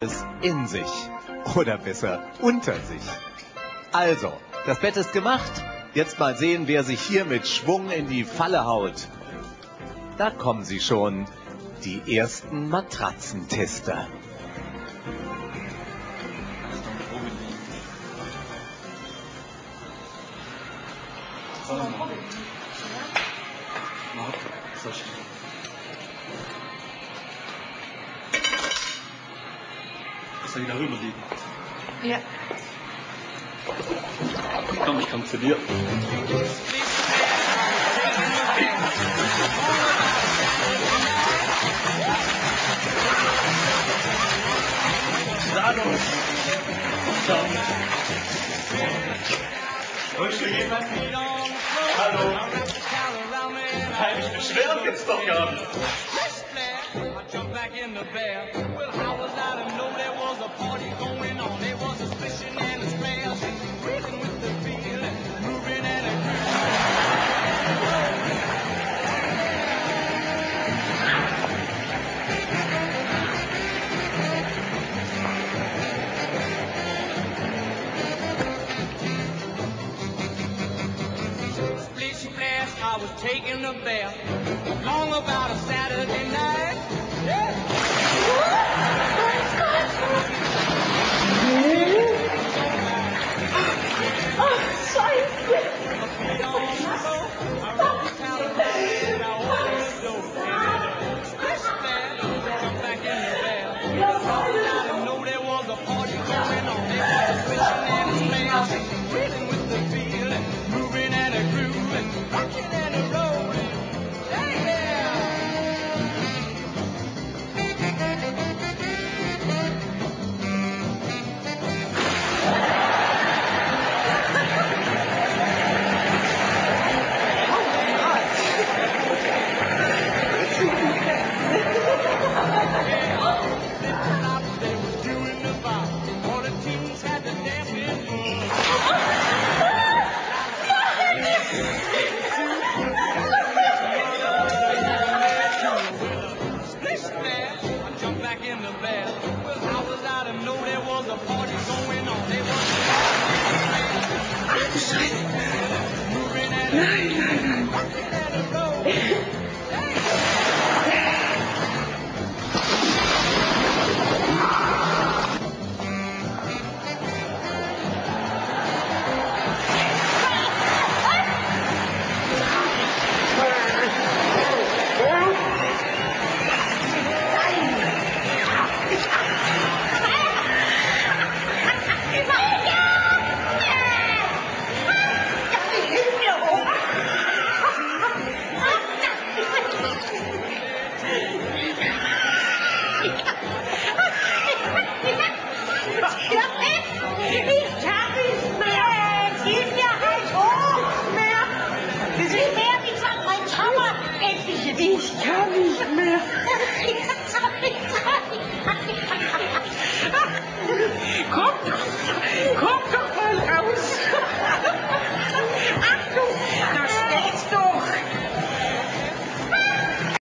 es in sich. Oder besser unter sich. Also, das Bett ist gemacht. Jetzt mal sehen, wer sich hier mit Schwung in die Falle haut. Da kommen sie schon. Die ersten Matratzentester. Soll ich da rüber liegen? Ja. Komm, ich komm zu dir. Uns. Ciao. Wünschst du jemand? Hallo. Nein, ich beschweren jetzt doch gar nicht. I was taking a bath. Long about a Saturday night. Yeah. I know there was a party going on. There was a in Spain. Nice.